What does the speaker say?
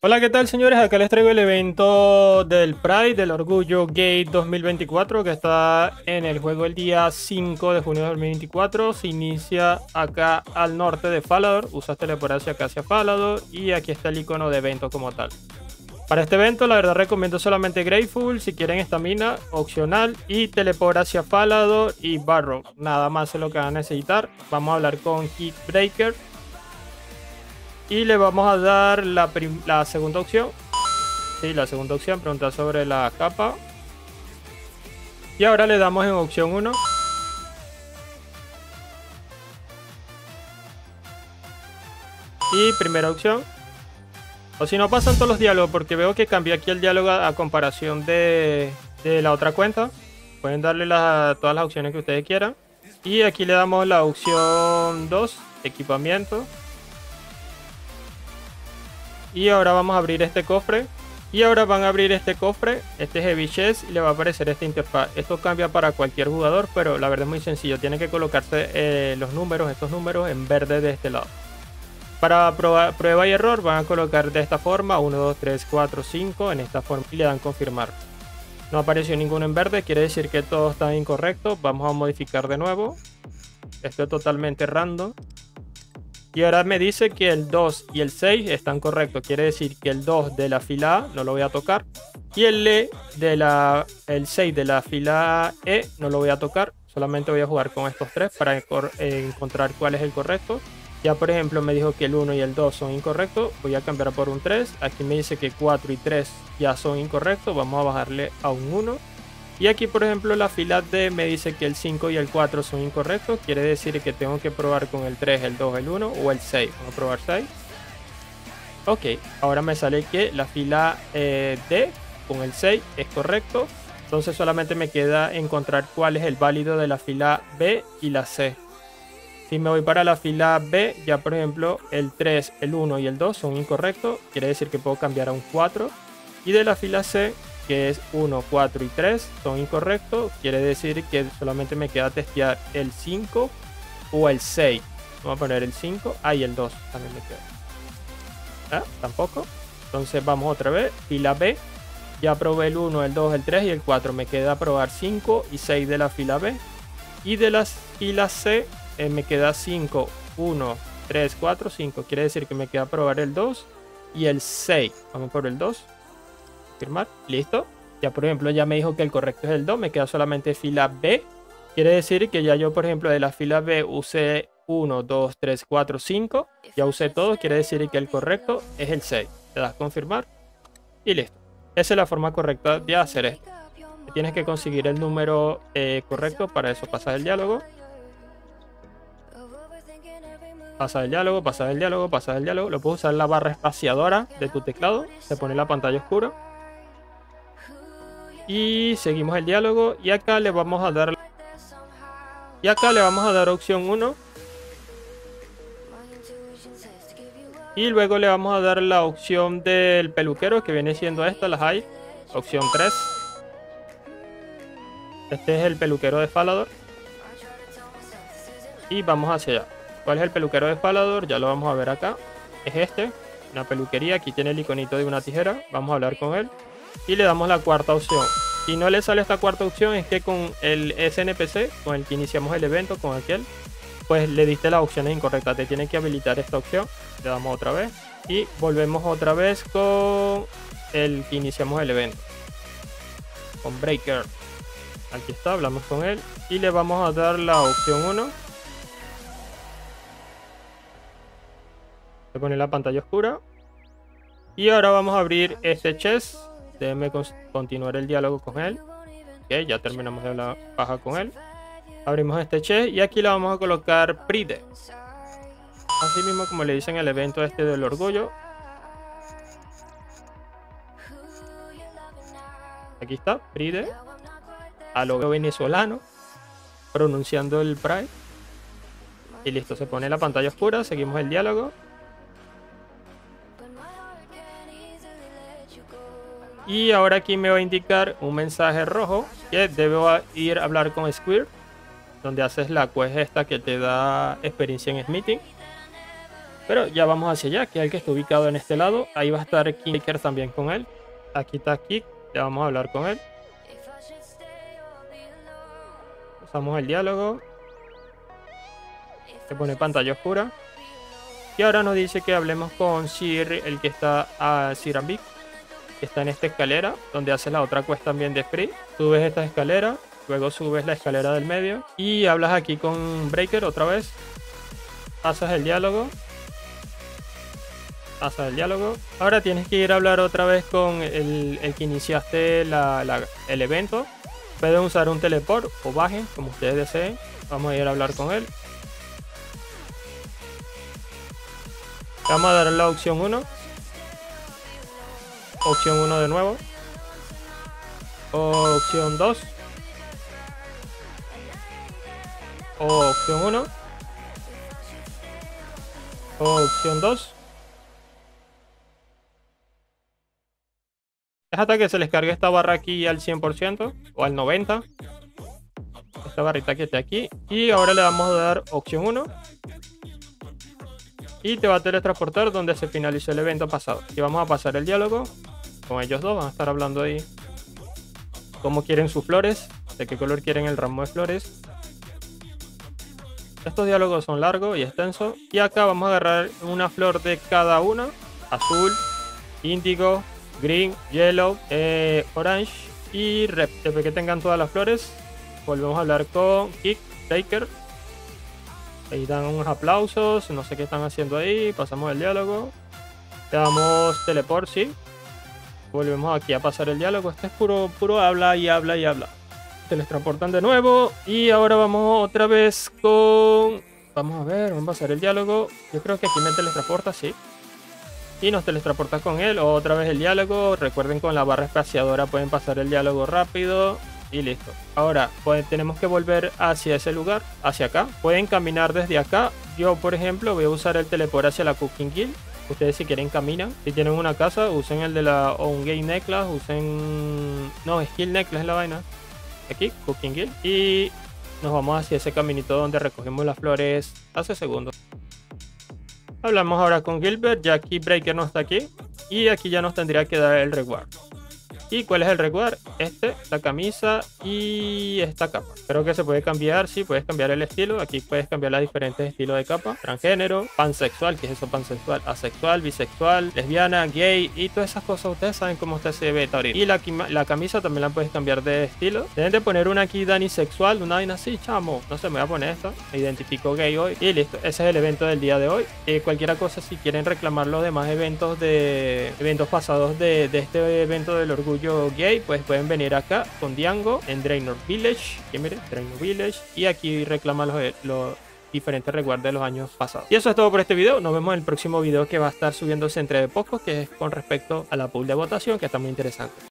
Hola, ¿qué tal señores? Acá les traigo el evento del Pride, del Orgullo Gay 2024, que está en el juego el día 5 de junio de 2024. Se inicia acá al norte de Falador, usas teleporarse acá hacia Falador y aquí está el icono de evento como tal. Para este evento, la verdad recomiendo solamente Grateful, si quieren estamina, opcional, y teleport hacia Falador y Barrow. Nada más es lo que van a necesitar. Vamos a hablar con Kit Breaker. Y le vamos a dar la, segunda opción. Sí, la segunda opción, preguntar sobre la capa. Y ahora le damos en opción 1. Y primera opción, o si no pasan todos los diálogos, porque veo que cambié aquí el diálogo a, comparación de, la otra cuenta. Pueden darle todas las opciones que ustedes quieran. Y aquí le damos la opción 2, equipamiento. Y ahora vamos a abrir este cofre. Y ahora van a abrir este cofre, este Heavy Chest, y le va a aparecer esta interfaz. Esto cambia para cualquier jugador, pero la verdad es muy sencillo. Tiene que colocarse eh, los números, estos números, en verde de este lado. Para prueba y error van a colocar de esta forma 1, 2, 3, 4, 5 en esta forma y le dan confirmar. No apareció ninguno en verde, quiere decir que todo está incorrecto. Vamos a modificar de nuevo. Esto es totalmente random. Y ahora me dice que el 2 y el 6 están correctos. Quiere decir que el 2 de la fila A no lo voy a tocar. Y el, e de la, el 6 de la fila E no lo voy a tocar. Solamente voy a jugar con estos tres para encontrar cuál es el correcto. Ya por ejemplo me dijo que el 1 y el 2 son incorrectos, voy a cambiar por un 3. Aquí me dice que 4 y 3 ya son incorrectos, vamos a bajarle a un 1. Y aquí por ejemplo la fila D me dice que el 5 y el 4 son incorrectos, quiere decir que tengo que probar con el 3, el 2, el 1 o el 6. Vamos a probar 6. Ok, ahora me sale que la fila eh, D con el 6 es correcto. Entonces solamente me queda encontrar cuál es el válido de la fila B y la C. Si me voy para la fila B, ya por ejemplo el 3, el 1 y el 2 son incorrectos. Quiere decir que puedo cambiar a un 4. Y de la fila C, que es 1, 4 y 3, son incorrectos. Quiere decir que solamente me queda testear el 5 o el 6. Vamos a poner el 5. Ah, y el 2 también me queda. ¿Ah? Tampoco. Entonces vamos otra vez. Fila B. Ya probé el 1, el 2, el 3 y el 4. Me queda probar 5 y 6 de la fila B. Y de la fila C eh, me queda 5, 1, 3, 4, 5. Quiere decir que me queda probar el 2 y el 6. Vamos por el 2. Firmar. Listo. Ya por ejemplo ya me dijo que el correcto es el 2. Me queda solamente fila B. Quiere decir que ya yo por ejemplo de la fila B usé 1, 2, 3, 4, 5. Ya usé todo. Quiere decir que el correcto es el 6. Le das confirmar. Y listo. Esa es la forma correcta de hacer esto. Tienes que conseguir el número eh, correcto. Para eso pasas el diálogo. Pasa el diálogo, pasa el diálogo, pasa el diálogo. Lo puedes usar la barra espaciadora de tu teclado. Se pone la pantalla oscura. Y seguimos el diálogo. Y acá le vamos a dar. Y acá le vamos a dar opción 1. Y luego le vamos a dar la opción del peluquero, que viene siendo esta, la high. Opción 3. Este es el peluquero de Falador. Y vamos hacia allá. ¿Cuál es el peluquero de Falador? Ya lo vamos a ver acá. Es este, una peluquería. Aquí tiene el iconito de una tijera. Vamos a hablar con él. Y le damos la cuarta opción. Si no le sale esta cuarta opción, es que con el SNPC, con el que iniciamos el evento, con aquel, pues le diste las opciones incorrectas. Te tiene que habilitar esta opción. Le damos otra vez. Y volvemos otra vez con el que iniciamos el evento. Con Breaker. Aquí está, hablamos con él. Y le vamos a dar la opción 1 pone la pantalla oscura. Y ahora vamos a abrir este chest. Déjenme continuar el diálogo con él. Ok, ya terminamos de la paja con él. Abrimos este chest y aquí le vamos a colocar Pride. Así mismo como le dicen el evento este del orgullo. Aquí está, Pride. A lo venezolano. Pronunciando el Pride. Y listo, se pone la pantalla oscura. Seguimos el diálogo. Y ahora aquí me va a indicar un mensaje rojo que debo ir a hablar con Squirt, donde haces la quest esta que te da experiencia en Smithing. Pero ya vamos hacia allá, que es el que está ubicado en este lado. Ahí va a estar Kinker también con él. Aquí está Kik, ya vamos a hablar con él. Usamos el diálogo. Se pone pantalla oscura. Y ahora nos dice que hablemos con Sir, el que está a Sirambik, está en esta escalera, donde hace la otra quest también de Free. Subes esta escalera, luego subes la escalera del medio y hablas aquí con Breaker otra vez. Pasas el diálogo. Pasas el diálogo. Ahora tienes que ir a hablar otra vez con el, que iniciaste el evento. Pueden usar un teleport o bajen, como ustedes deseen. Vamos a ir a hablar con él. Vamos a dar la opción 1. Opción 1 de nuevo. Opción 2. Opción 1. Opción 2. Es hasta que se les cargue esta barra aquí al 100% o al 90%. Esta barrita que está aquí. Y ahora le vamos a dar opción 1 y te va a teletransportar donde se finalizó el evento pasado. Y vamos a pasar el diálogo con ellos dos, van a estar hablando ahí cómo quieren sus flores, de qué color quieren el ramo de flores. Estos diálogos son largos y extensos. Y acá vamos a agarrar una flor de cada una. Azul, índigo, green, yellow, eh, orange y red. Después que tengan todas las flores, volvemos a hablar con Kick Taker Ahí dan unos aplausos, no sé qué están haciendo ahí, pasamos el diálogo. Le damos teleport, sí. Volvemos aquí a pasar el diálogo. Este es puro, puro habla y habla y habla. Teletransportan de nuevo. Y ahora vamos otra vez con... Vamos a ver, vamos a pasar el diálogo. Yo creo que aquí me teletransporta, sí. Y nos teletransporta con él. Otra vez el diálogo. Recuerden con la barra espaciadora pueden pasar el diálogo rápido y listo. Ahora, pues, tenemos que volver hacia ese lugar, hacia acá. Pueden caminar desde acá. Yo, por ejemplo, voy a usar el teleport hacia la Cooking Guild. Ustedes si quieren caminan. Si tienen una casa, usen el de la On Game Necklace, usen... No, Skill Necklace es la vaina. Aquí, Cooking Guild. Y nos vamos hacia ese caminito donde recogemos las flores hace segundos. Hablamos ahora con Gilbert, ya aquí Breaker no está aquí. Y aquí ya nos tendría que dar el reward. ¿Y cuál es el recuadro? Este, la camisa y esta capa. Creo que se puede cambiar, sí, puedes cambiar el estilo. Aquí puedes cambiar los diferentes estilos de capa. Transgénero, pansexual, que es eso pansexual, asexual, bisexual, lesbiana, gay y todas esas cosas. Ustedes saben cómo usted se ve abrir. Y la, camisa también la puedes cambiar de estilo. Deben de poner una aquí Dani sexual, una vaina así, chamo. No sé, me voy a poner esta. Me identifico gay hoy. Y listo, ese es el evento del día de hoy. Eh, cualquier cosa, si quieren reclamar los demás eventos de eventos pasados de este evento del orgullo gay, pues pueden venir acá con Diango en Draenor Village. Que miren, Draenor Village. Y aquí reclama los, diferentes recuerdos de los años pasados. Y eso es todo por este video. Nos vemos en el próximo video que va a estar subiéndose entre pocos, que es con respecto a la pool de votación, que está muy interesante.